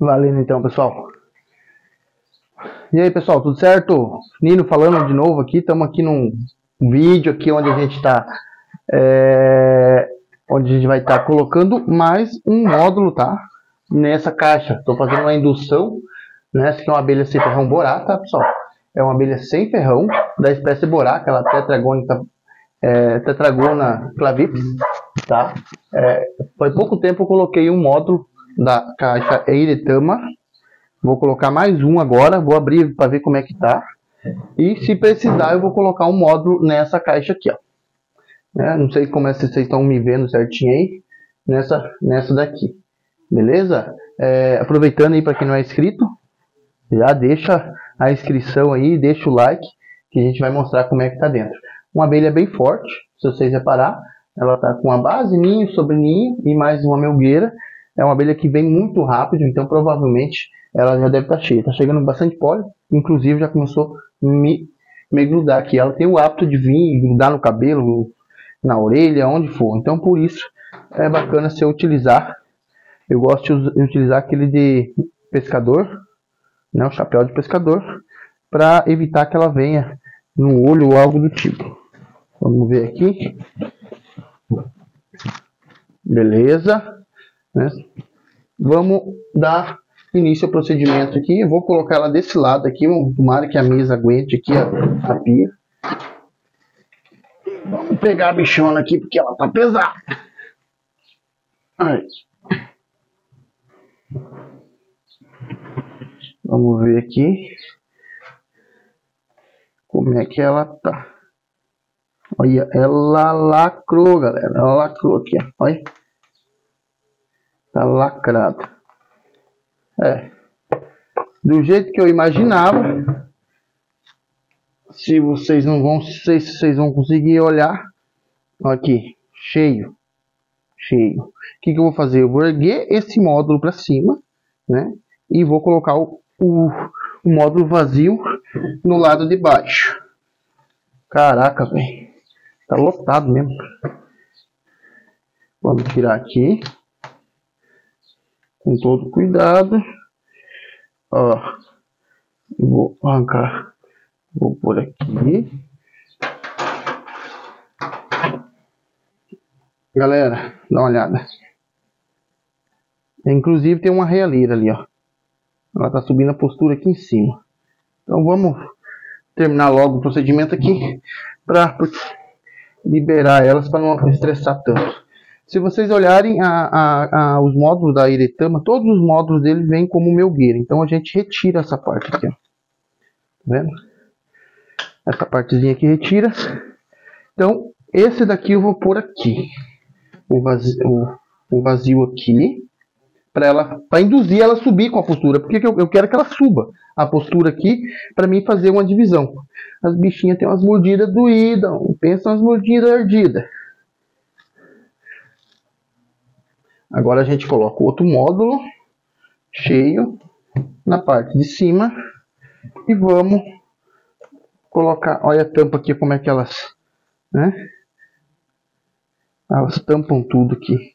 Valendo então, pessoal. E aí, pessoal, tudo certo? Nino falando de novo aqui. Estamos aqui num vídeo aqui onde a gente está, é, onde a gente vai estar tá colocando mais um módulo, tá? Nessa caixa. Estou fazendo uma indução. Né? Essa aqui é uma abelha sem ferrão borá, tá, pessoal? É uma abelha sem ferrão da espécie borá, aquela tetragônica, é, tetragona clavips, tá? É, faz pouco tempo eu coloquei um módulo da caixa Eiretama. Vou colocar mais um agora, vou abrir para ver como é que tá. E se precisar, eu vou colocar um módulo nessa caixa aqui, ó. É, não sei como é se vocês estão me vendo certinho aí, nessa, nessa daqui. Beleza? É, aproveitando aí para quem não é inscrito, já deixa a inscrição aí, deixa o like, que a gente vai mostrar como é que tá dentro. Uma abelha bem forte, se vocês reparar, ela tá com a base, ninho sobre ninho e mais uma melgueira. É uma abelha que vem muito rápido, então provavelmente ela já deve estar tá cheia. Está chegando bastante pólen, inclusive já começou a me, me grudar aqui. Ela tem o hábito de vir grudar no cabelo, na orelha, onde for. Então por isso é bacana se utilizar. Eu gosto de utilizar aquele de pescador, né, o chapéu de pescador, para evitar que ela venha no olho ou algo do tipo. Vamos ver aqui. Beleza. Né? Vamos dar início ao procedimento aqui. Eu vou colocar ela desse lado aqui. Tomara que a mesa aguente aqui a, a pia. Vamos pegar a bichona aqui porque ela tá pesada. Aí. Vamos ver aqui como é que ela tá. Olha, ela lacrou, galera. Ela lacrou aqui, ó. Olha. Tá lacrado. É. Do jeito que eu imaginava. Se vocês não vão, se vocês vão conseguir olhar. Aqui, cheio. Cheio. O que, que eu vou fazer? Eu vou erguer esse módulo para cima, né? E vou colocar o, o, o módulo vazio no lado de baixo. Caraca, velho. Tá lotado mesmo. Vamos tirar aqui com todo cuidado. Ó, vou arrancar, vou por aqui. Galera, dá uma olhada. Inclusive tem uma realeira ali, ó. Ela tá subindo a postura aqui em cima. Então vamos terminar logo o procedimento aqui para liberar elas para não estressar tanto. Se vocês olharem a, a, a, os módulos da Iretama, todos os módulos dele vêm como melgueira. Então a gente retira essa parte aqui, ó. Tá vendo? Essa partezinha aqui retira. Então, esse daqui eu vou pôr aqui. O vazio, o, o vazio aqui. Para ela, para induzir ela a subir com a postura. Porque eu, eu quero que ela suba a postura aqui para mim fazer uma divisão. As bichinhas têm umas mordidas doídas. Pensa umas mordidas ardidas. Agora a gente coloca o outro módulo cheio na parte de cima e vamos colocar, olha a tampa aqui como é que elas, né? Elas tampam tudo aqui.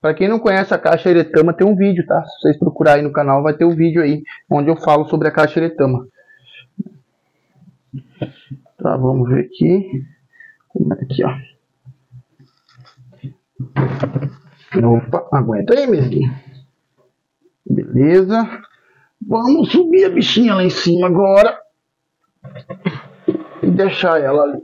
Para quem não conhece a caixa eretama, tem um vídeo, tá? Se vocês procurarem no canal, vai ter um vídeo aí onde eu falo sobre a caixa eretama. Tá, vamos ver aqui. Como é ó. Opa, aguenta aí, mesmo. Beleza. Vamos subir a bichinha lá em cima agora. E deixar ela ali.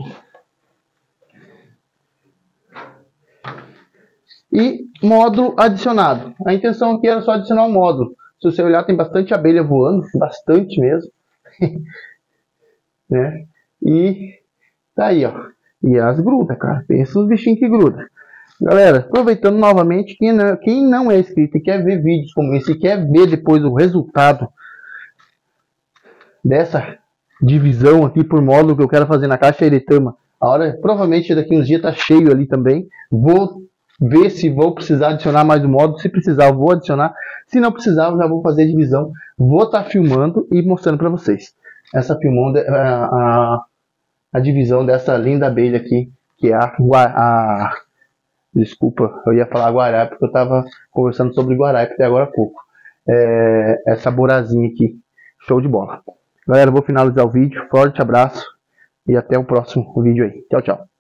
E módulo adicionado. A intenção aqui era só adicionar um módulo. Se você olhar, tem bastante abelha voando. Bastante mesmo. né? E tá aí, ó. E as grudas, cara. Pensa os bichinhos que grudam. Galera, aproveitando novamente, quem não, quem não é inscrito e quer ver vídeos como esse, quer ver depois o resultado dessa divisão aqui por módulo que eu quero fazer na caixa Eretama, a hora, provavelmente daqui uns dias tá cheio ali também, vou ver se vou precisar adicionar mais um módulo, se precisar vou adicionar, se não precisar já vou fazer a divisão, vou estar tá filmando e mostrando para vocês, essa filmando a, a, a, divisão dessa linda abelha aqui, que é a, a Desculpa, eu ia falar Guaraipa porque eu estava conversando sobre Guaraipa até agora há pouco. é, essa borazinha aqui. Show de bola. Galera, vou finalizar o vídeo. Forte abraço e até o próximo vídeo aí. Tchau, tchau.